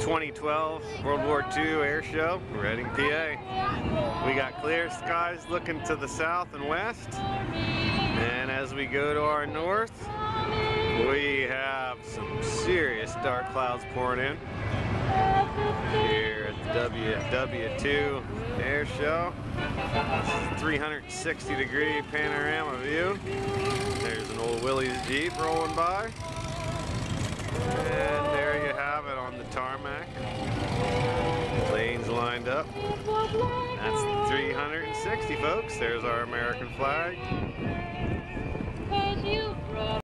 2012 World War II Air Show, Reading, PA. We got clear skies looking to the south and west. And as we go to our north, we have some serious dark clouds pouring in. Here at the WW2 Air Show. 360 degree panorama view. There's an old Willys Jeep rolling by. And lined up. That's 360 folks. There's our American flag.